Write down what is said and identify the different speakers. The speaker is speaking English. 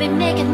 Speaker 1: baby, making